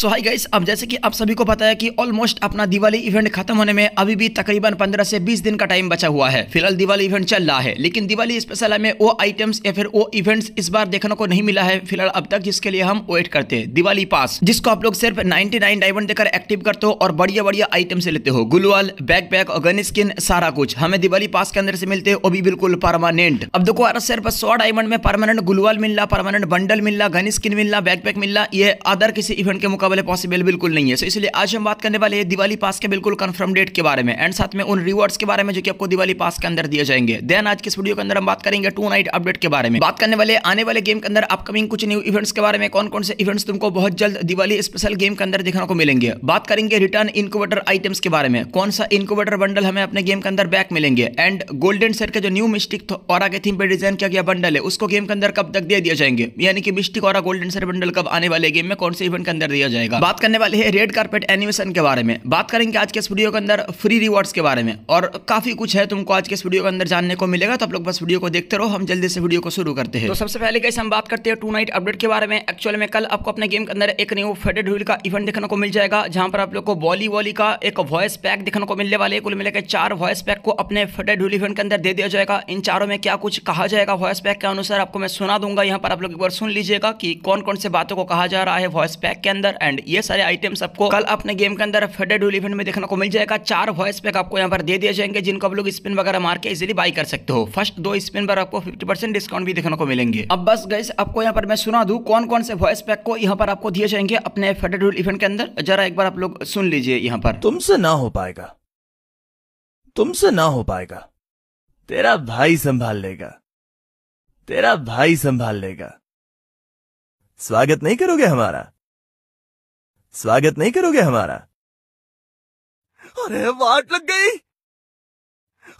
सो high guys अब जैसे कि आप सभी को पता है कि ऑलमोस्ट अपना दिवाली इवेंट खत्म होने में अभी भी तकरीबन 15 से 20 दिन का टाइम बचा हुआ है। फ़िलहाल दिवाली इवेंट चल रहा है, लेकिन दिवाली स्पेशल में वो आइटम्स या फिर वो इवेंट्स इस बार देखने को नहीं मिला है। फ़िलहाल अब तक जिसके लिए हम वेट करते हैं, दिवाली पास जिसको आप लोग सिर्फ़ नाइनटी डायमंड देकर एक्टिव करते हो और बढ़िया बढ़िया आइटम से लेते हो। गुलवाल बैक पैक और गन स्किन सारा कुछ। हमें दिवाली पास के अंदर से मिलते हैं, वो भी बिल्कुल परमानेंट अब देखो यार सिर्फ़ सौ डायमंड में परमानेंट गुलवाल मिल रहा परमानेंट बंडल मिल रहा गन स्किन मिल रहा बैक पैक मिल रहा ये अदर किसी इवेंट के मुकाबले पॉसिबल बिल्कुल नहीं है। So, इसलिए आज हम बात करने वाले हैं दिवाली पास के बिल्कुल कंफर्म डेट के बारे में एंड साथ में उन रिवॉर्ड्स के बारे में जो कि आपको दिवाली पास के अंदर दिए जाएँगे। देन आज के वीडियो के अंदर हम बात करेंगे? टू नाइट अपडेट के बारे में। बात करने वाले, आने वाले गेम के अंदर अपकमिंग कुछ न्यू इवेंट्स के बारे में कौन कौन से इवेंट्स तुमको बहुत जल्द दिवाली स्पेशल गेम के अंदर देखने को मिलेंगे? बात करेंगे रिटर्न इनक्यूबेटर आइटम्स के बारे में। कौन सा इनक्यूबेटर बंडल हमें अपने गेम के अंदर बैक मिलेंगे? एंड गोल्डन सेट का जो न्यू मिस्टिक और आगे थीम पे डिज़ाइन किया गया बंडल है, उसको गेम के अंदर कब तक दे दिया जाएँगे? यानी कि मिस्टिक और गोल्डन सेट बंडल कब आने वाले गेम में, कौन से इवेंट के अंदर दिया जाएगा? बात करने वाले हैं रेड कार्पेट एनिमेशन के बारे में। बात करेंगे आज के इस वीडियो के अंदर फ्री रिवॉर्ड्स के बारे में। और काफ़ी कुछ है तुमको आज के इस वीडियो के अंदर जानने को मिलेगा तो आप लोग बस वीडियो को देखते रहो, हम जल्दी से वीडियो को शुरू करते हैं। तो सबसे पहले कैसे हम बात करते हैं टू नाइट अपडेट के बारे में। एक्चुअल में कल आपको अपने गेम के अंदर एक न्यू फेडेड व्हील का इवेंट देखने को मिल जाएगा, जहाँ पर आप लोग को बॉली वॉली का एक वॉइस पैक देखने को मिलने वाले कुल मिलकर चार वॉइस पैक को अपने फेडेड व्हील इवेंट के अंदर दे दिया जाएगा। इन चारों में क्या कुछ कहा जाएगा वॉइस पैक के अनुसार आपको मैं सुना दूँगा। यहाँ पर आप लोग एक बार सुन लीजिएगा कि कौन कौन से बातों को कहा जा रहा है वॉइस पैक के अंदर। एंड ये सारे आइटम्स आपको कल अपने गेम के अंदर फेडेड व्हील इवेंट में देखने को मिल जाएगा। चार वॉइस पैक आपको यहाँ पर दे दिए जाएँगे, जिनको आप लोग स्पिन वगैरह मार के इजिली बाई कर सकते हो। फ़र्स्ट दो स्पिन पर आपको फिफ्टी डिस्काउंट भी देखने को मिलेंगे। अब बस गई आपको यहाँ पर मैं सुना दूँ कौन कौन से वॉइस पैक को यहाँ पर आपको दिए जाएँगे अपने फेडेड व्हील इवेंट के अंदर। जरा एक बार आप लोग सुन लीजिए यहाँ पर। तुमसे ना हो पाएगा। तुमसे ना हो पाएगा। तेरा भाई संभाल लेगा। तेरा भाई संभाल लेगा। स्वागत नहीं करोगे हमारा? स्वागत नहीं करोगे हमारा? अरे वाट लग गई?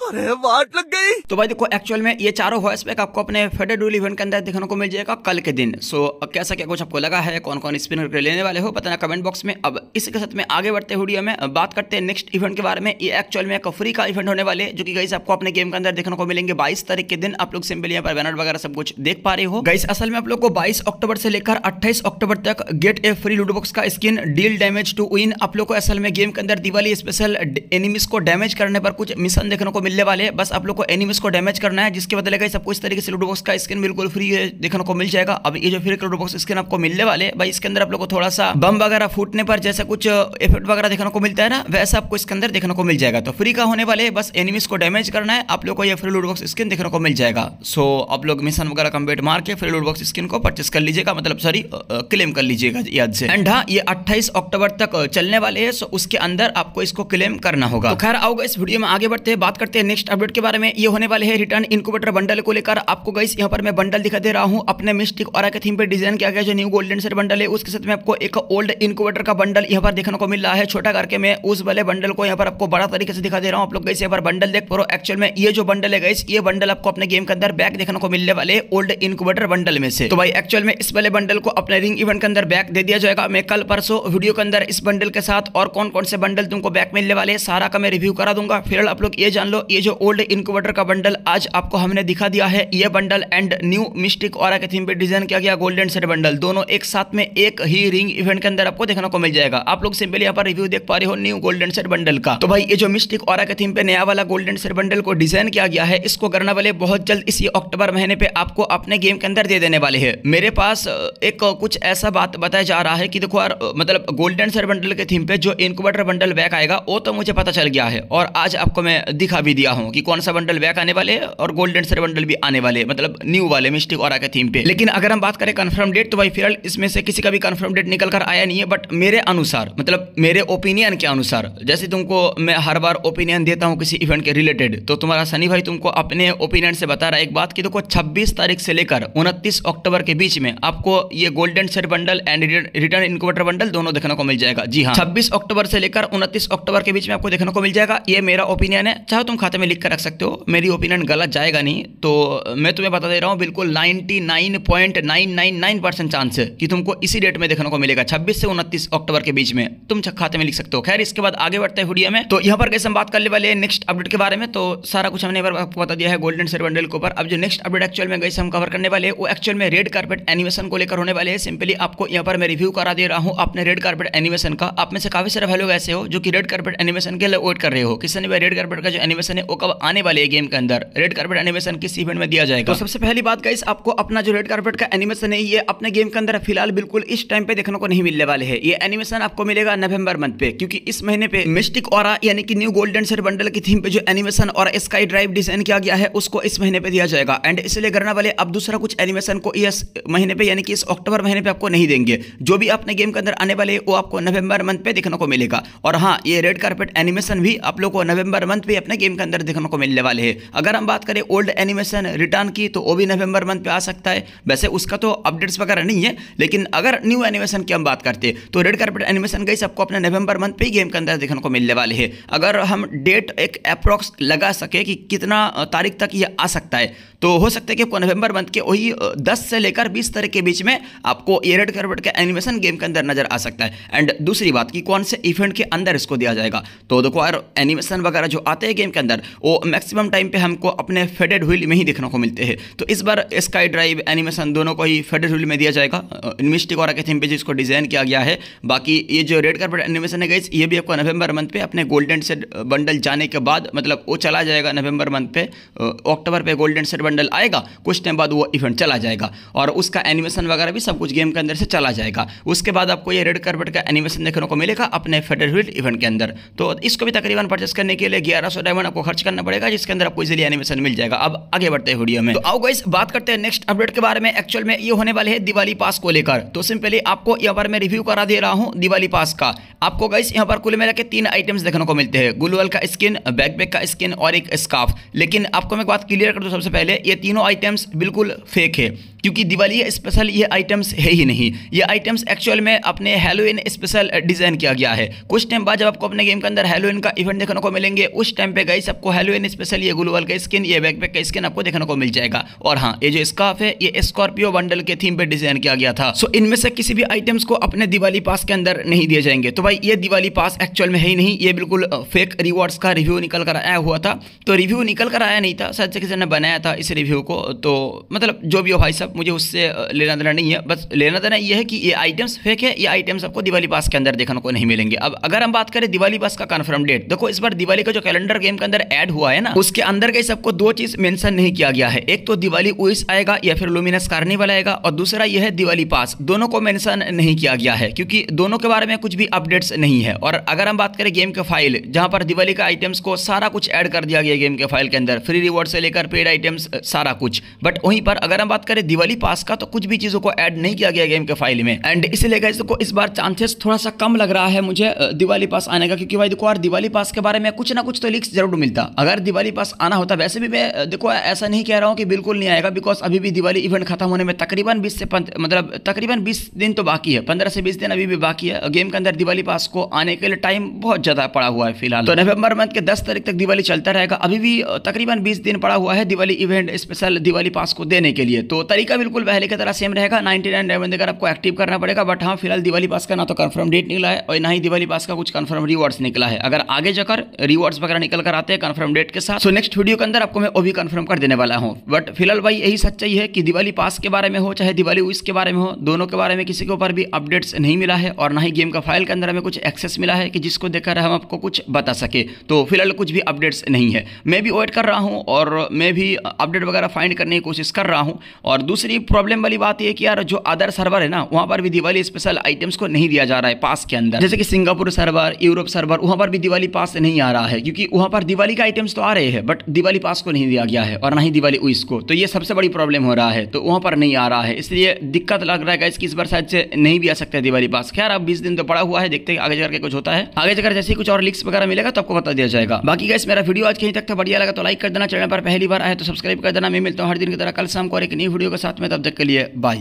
अरे, वाट लग गई? तो भाई देखो एक्चुअल में ये चारों वॉइस पैक आपको अपने फेडेड रूल इवेंट के अंदर देखने को मिल जाएगा कल के दिन। सो कैसा क्या कुछ आपको लगा है? कौन कौन स्पिनर के लेने वाले हो? बताना कमेंट बॉक्स में। अब इसी के साथ में आगे बढ़ते वीडियो में बात करते हैं नेक्स्ट इवेंट के बारे में। ये एक्चुअल में एक फ्री का इवेंट होने वाले, जो कि गाइस आपको अपने गेम के अंदर देखने को मिलेंगे बाईस तारीख के दिन। आप लोग सिंपल यहाँ पर बैनर वगैरह सब कुछ देख पा रहे हो। गाइस असल में आप लोग को बाईस अक्टूबर से लेकर अट्ठाईस अक्टूबर तक get a free ludo box का skin deal damage to win आप लोग को असल में गेम के अंदर दिवाली स्पेशल एनिमीज को डैमेज करने पर कुछ मिशन देखने को मिलने वाले हैं। बस आप लोग को एनिमीज को डैमेज करना है, जिसके बदले सब कुछ तरीके से लूडो बॉक्स का स्किन बिल्कुल फ्री है, देखने को मिल जाएगा। अब ये जो फ्री लूडो बॉक्स स्किन आपको मिलने वाले भाई इसके अंदर आप लोग को थोड़ा सा बम वगैरह फूटने पर जैसा कुछ इफ़ेक्ट वगैरह देखने को मिलता है ना, वैसा आपको इसके अंदर देखने को मिल जाएगा। तो फ्री का होने वाले बस एनिमीज को डैमेज करना है, आप लोग को ये फ्री लूडो बॉक्स स्किन देखने को मिल जाएगा। सो आप लोग मिशन वगैरह कंप्लीट मार के फ्री लूडो बॉक्स स्किन को परचेस कर लीजिएगा मतलब सॉरी क्लेम कर लीजिएगा याद से। एंड हाँ ये अट्ठाईस अक्टूबर तक चलने वाले है सो उसके अंदर आपको इसको क्लेम करना होगा। तो खैर आओगे इस वीडियो में आगे बढ़ते हैं, बात करते हैं। नेक्स्ट अपडेट के बारे में ये होने वाले है रिटर्न इनक्यूबेटर बंडल को लेकर। आपको गाइस यहाँ पर मैं बंडल दिखा दे रहा हूँ। अपने मिस्टिक और के थीम पे डिज़ाइन किया गया जो न्यू गोल्डन सेट बंडल है, उसके साथ में आपको एक ओल्ड इनक्यूबेटर का बंडल यहाँ पर देखने को मिल रहा है। छोटा करके मैं उस वाले बंडल को यहाँ पर आपको बड़ा तरीके से दिखा दे रहा हूँ। आप लोग गाइस यहाँ पर बंडल देख पा एक्चुअल में ये जो बंडल है गाइस ये बंडल आपको अपने गेम के अंदर बैक देखने को मिलने वाले ओल्ड इनक्यूबेटर बंडल में से। तो भाई एक्चुअल में इस वाले बंडल को अपने रिंग इवेंट के अंदर बैक दे दिया जाएगा। मैं कल परसों वीडियो के अंदर इस बंडल के साथ और कौन कौन से बंडल तुमको बैक मिलने वाले सारा का मैं रिव्यू करा दूँगा। फिर आप लोग ये जान लो ये जो ओल्ड इनक्यूबेटर का बंडल आज आपको हमने दिखा दिया है, ये बंडल एंड न्यू मिस्टिक और के थीम पे डिज़ाइन किया गया गोल्डन सेट बंडल दोनों एक साथ में एक ही रिंग इवेंट के अंदर आपको देखने को मिल जाएगा। आप लोग सिंपली यहाँ पर रिव्यू देख पा रहे हो न्यू गोल्डन सेट बंडल का। तो भाई, ये जो मिस्टिक और के थीम पे नया वाला गोल्डन सेट बंडल को डिज़ाइन किया गया है, इसको करने वाले बहुत जल्द इसी अक्टूबर महीने पे आपको अपने गेम के अंदर दे देने वाले हैं। मेरे पास एक कुछ ऐसा बात बताया जा रहा है कि देखो यार मतलब गोल्डन सेट बंडल के थीम पे जो इनक्यूबेटर बंडल बैक आएगा, वो तो मुझे पता चल गया है और आज आपको मैं दिखा भी दिया हूँ कि कौन सा बंडल बैक आने वाले और गोल्डन सेट बंडल भी आने वाले मतलब न्यू वाले मिस्टिक और थीम पे। लेकिन अगर हम बात करें कंफर्म डेट तो भाई फ़िलहाल इसमें से किसी का भी कंफर्म डेट निकल कर आया नहीं है बट मेरे अनुसार मतलब मेरे ओपिनियन के अनुसार, जैसे तुमको मैं हर बार ओपिनियन देता हूँ किसी इवेंट के रिलेटेड तो तुम्हारा सनी भाई तुमको अपने ओपिनियन से बता रहा है, एक बात की देखो, छब्बीस तारीख से लेकर उनतीस अक्टूबर के बीच में आपको ये golden set bundle and return incubator bundle दोनों देखने को मिल जाएगा। जी हाँ। छब्बीस अक्टूबर से लेकर उनतीस अक्टूबर के बीच में आपको देखने को मिल जाएगा, ये मेरा ओपिनियन है, चाहे तुम खाते में लिख कर रख सकते हो। मेरी ओपिनियन गलत जाएगा नहीं। तो मैं तुम्हें बता दे रहा हूँ, बिल्कुल 99.999 परसेंट चांस है कि तुमको इसी डेट में देखने को मिलेगा 26 से उनतीस अक्टूबर के बीच में। तुम खाते में लिख सकते हो। खैर, इसके बाद आगे बढ़ते हैं वीडियो में। तो यहाँ पर कैसे हम बात करने वाले हैं नेक्स्ट अपडेट के बारे में। तो सारा कुछ हमने आपको बता दिया है गोल्डन शेयर बंडल के ऊपर। अब जो नेक्स्ट अपडेट एक्चुअल में गई हम कवर करने वाले वो एक्चुअल में रेड कार्पेट एनिमेशन को लेकर होने वाले हैं। सिंपली आपको यहाँ पर मैं रिव्यू करा दे रहा हूँ अपने रेड कार्पेट एनिमेशन का। आप में से काफ़ी सारे वैल्यू ऐसे हो जो कि रेड कार्पेट एनिमेशन के लिए वेट कर रहे हो। किसी ने रेड कार्पेट का जो एनिमेशन है, वो कब आने वाले है गेम के अंदर? रेड कार्पेट एनिमेशन किस इवेंट में दिया जाएगा? तो सबसे पहली बात गाइस आपको अपना जो रेड कार्पेट का एनिमेशन है, ये अपने गेम के अंदर फ़िलहाल बिल्कुल इस टाइम पे देखने को नहीं मिलने वाले है। ये एनिमेशन आपको मिलेगा नवंबर मंथ पे, क्योंकि इस महीने पे मिस्टिक और यानी कि न्यू गोल्डन सेट बंडल की थीम पे जो एनिमेशन और स्काई ड्राइव डिज़ाइन किया गया है, उसको इस महीने पे दिया जाएगा। एंड इसलिए करने वाले अब दूसरा कुछ एनिमेशन को इस महीने पे यानी कि इस अक्टूबर महीने पे आपको नहीं देंगे। जो भी अपने गेम के अंदर आने वाले वो आपको नवंबर मंथ पे देखने को मिलेगा। और हाँ ये रेड कार्पेट एनिमेशन भी आप लोग को नवंबर मंथ पे अपने गेम के अंदर देखने को मिलने वाले हैं। अगर हम बात करें ओल्ड एनिमेशन रिटर्न की तो वो भी नवंबर मंथ पे आ सकता है। वैसे उसका तो अपडेट्स वगैरह नहीं है, लेकिन अगर न्यू एनिमेशन की हम बात करते हैं तो रेड कार्पेट एनिमेशन गई सबको अपने नवंबर मंथ पे गेम के अंदर देखने को मिलने वाले हैं। अगर हम डेट एक अप्रॉक्स लगा सके कि कितना तारीख तक ये आ सकता है तो हो सकता है कि नवंबर मंथ के वही दस से लेकर बीस तारीख के बीच में आपको ये रेड कार्पेट का एनिमेशन गेम के अंदर नज़र आ सकता है। एंड दूसरी बात कि कौन से इवेंट के अंदर इसको दिया जाएगा? तो देखो यार एनिमेशन वगैरह जो आते हैं गेम के वो मैक्सिमम टाइम पे हमको अपने फेडेड व्हील में ही देखने को मिलते हैं। तो इस बार स्काई ड्राइव एनिमेशन दोनों को ही फेडेड व्हील में दिया जाएगा। मिस्टिक और थीम पे जिसको डिज़ाइन किया गया है। बाकी ये जो रेड कार्पेट एनिमेशन है गई ये भी आपको नवंबर मंथ पे अपने गोल्डन सेट बंडल जाने के बाद मतलब वो चला जाएगा नवंबर मंथ पे। अक्टूबर पे गोल्डन सेट बंडल आएगा, कुछ टाइम बाद वो इवेंट चला जाएगा। और उसका एनिमेशन वगैरह भी सब कुछ गेम के अंदर से चला जाएगा। उसके बाद आपको ये रेड कार्पेट का एनिमेशन देखने को मिलेगा अपने फेडरल इवेंट के अंदर। तो इसको भी तकरीबन परचेस करने के लिए ग्यारह डायमंड आपको खर्च करना पड़ेगा, जिसके अंदर आपको इजिली एनिमेशन मिल जाएगा। अब आगे बढ़ते हैं वीडियो में। तो आओ गाइस बात करते हैं नेक्स्ट अपडेट के बारे में। एक्चुअल में ये होने वाले हैं दिवाली पास को लेकर। तो सिंपली आपको यहाँ पर मैं रिव्यू करा दे रहा हूँ दिवाली पास का। आपको गाइस यहाँ पर कुल मिला के तीन आइटम्स देखने को मिलते हैं। गुलवल का स्किन बैकपैक का स्किन और एक स्काफ लेकिन आपको मैं बात क्लियर कर दूँ सबसे पहले, ये तीनों आइटम्स बिल्कुल फेक है। क्योंकि दिवाली स्पेशल ये आइटम्स है ही नहीं। ये आइटम्स एक्चुअल में अपने हेलोइन स्पेशल डिज़ाइन किया गया है। कुछ टाइम बाद जब आपको अपने गेम के अंदर हेलोइन का इवेंट देखने को मिलेंगे, उस टाइम पे गई सबको हेलोइन स्पेशल ये ग्लोबल का स्किन ये बैकपैक का स्किन आपको देखने को मिल जाएगा। और हाँ ये जो स्काफ है, ये स्कॉर्पियो बंडल के थीम पे डिज़ाइन किया गया था। सो इनमें से किसी भी आइटम्स को अपने दिवाली पास के अंदर नहीं दिए जाएँगे। तो भाई, ये दिवाली पास एक्चुअल में है ही नहीं। ये बिल्कुल फेक रिवॉर्ड्स का रिव्यू निकल कर आया हुआ था। तो रिव्यू निकल कर आया नहीं था। शायद से किसी ने बनाया था इस रिव्यू को। तो मतलब जो भी हो भाई साहब, मुझे उससे लेना देना नहीं है। बस लेना देना ये है कि ये आइटम्स फेक है, ये आइटम्स आपको दिवाली पास के अंदर देखने को नहीं मिलेंगे। अब अगर हम बात करें दिवाली पास का कन्फर्म डेट देखो इस बार दिवाली का जो कैलेंडर गेम के अंदर ऐड हुआ है ना, उसके अंदर के सबको दो चीज़ मेंशन नहीं किया गया है। एक तो दिवाली उइस आएगा या फिर लुमिनस कार्निवल आएगा, और दूसरा यह है दिवाली पास। दोनों को मेंशन नहीं किया गया है, क्योंकि दोनों के बारे में कुछ भी अपडेट्स नहीं है। और अगर हम बात करें गेम के फ़ाइल जहाँ पर दिवाली का आइटम्स को सारा कुछ ऐड कर दिया गया गेम के फ़ाइल के अंदर। फ्री रिवॉर्ड से लेकर पेड आइटम्स सारा कुछ। बट वहीं पर अगर हम बात करें दिवाली पास का तो कुछ भी चीज़ों को ऐड नहीं किया गया गेम के फ़ाइल में। एंड इसलिए गाइस इस बार चांसेस थोड़ा सा कम लग रहा है मुझे दिवाली पास आने का, क्योंकि भाई देखो यार दिवाली पास के बारे में कुछ ना कुछ तो लिक्स ज़रूर मिलता। अगर दिवाली पास आना होता, वैसे भी मैं देखो, ऐसा नहीं कह रहा हूँ कि बिल्कुल नहीं आएगा बिकॉज़ अभी भी दिवाली इवेंट खत्म होने में तकरीबन बीस से मतलब तकरीबन बीस दिन तो बाकी है। पंद्रह से बीस दिन अभी भी बाकी है। गेम के अंदर दिवाली पास को आने के लिए टाइम बहुत ज़्यादा पड़ा हुआ है फ़िलहाल। तो नवंबर मंथ के दस तारीख तक दिवाली चलता रहेगा। अभी भी तकरीबन बीस दिन पड़ा हुआ है Diwali event special Diwali pass को देने के लिए। तो तरीका बिल्कुल पहले की तरह सेम रहेगा। नाइनटी नाइन डायमंड देकर आपको एक्टिव करना पड़ेगा। बट हाँ फ़िलहाल दिवाली पास का ना तो कंफर्म डेट निकला है और ना ही दिवाली पास का कुछ कंफर्म रिवॉर्ड्स निकला है। अगर आगे जाकर रिवॉर्ड्स वगैरह निकल कर आते हैं कंफर्म डेट के साथ। सो नेक्स्ट वीडियो के अंदर आपको मैं वो भी कंफर्म कर देने वाला हूँ। बट फ़िलहाल भाई यही सच्चाई है कि दिवाली पास के बारे में हो, चाहे दिवाली उस के बारे में हो, दोनों के बारे में किसी के ऊपर भी अपडेट्स नहीं मिला है और ना ही गेम का फ़ाइल के अंदर हमें कुछ एक्सेस मिला है कि जिसको देखकर हम आपको कुछ बता सके। तो फ़िलहाल कुछ भी अपडेट्स नहीं है। मैं भी वेट कर रहा हूँ और मैं भी अपडेट वगैरह फाइंड करने की कोशिश कर रहा हूँ। और दूसरी प्रॉब्लम वाली बात यह कि यार जो अदर सर्वर है ना, वहाँ पर भी दिवाली स्पेशल आइटम्स को नहीं दिया जा रहा है पास के अंदर। जैसे कि सिंगापुर सर्वर यूरोप सर्वर वहाँ पर भी दिवाली पास नहीं आ रहा है, क्योंकि वहाँ पर दिवाली का आइटम्स तो आ रहे हैं बट दिवाली पास को नहीं दिया गया है और ना ही दिवाली उस को। तो ये सबसे बड़ी प्रॉब्लम हो रहा है तो वहाँ पर नहीं आ रहा है। इसलिए दिक्कत लग रहा है इसकी इस बार शायद से नहीं भी आ सकते दिवाली पास। खैर, अब बीस दिन तो पड़ा हुआ है, देखते हैं आगे जाकर कुछ होता है। आगे जाकर जैसे कुछ और लिक्स वगैरह मिलेगा तो आपको बता दिया जाएगा। बाकी गैस मेरा वीडियो आज कहीं तक था। बढ़िया लगा तो लाइक कर देना। चैनल पर पहली बार आए तो सब्सक्राइब कर देना। मैं मिलता हूँ हर दिन की तरह। कल शाम को एक नई वीडियो के साथ में, तब तक के लिए बाय